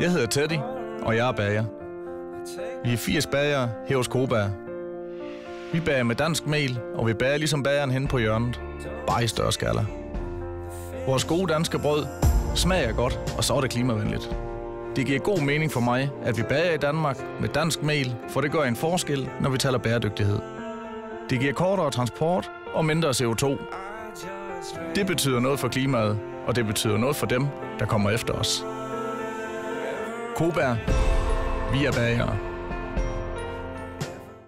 Jeg hedder Teddy, og jeg er bager. Vi er 80 bager her hos Kobager. Vi bager med dansk mel, og vi bager ligesom bageren hen på hjørnet. Bare i større skaller. Vores gode danske brød smager godt, og så er det klimavenligt. Det giver god mening for mig, at vi bager i Danmark med dansk mel, for det gør en forskel, når vi taler bæredygtighed. Det giver kortere transport og mindre CO2. Det betyder noget for klimaet, og det betyder noget for dem, der kommer efter os. Koberg. Vi er bagere.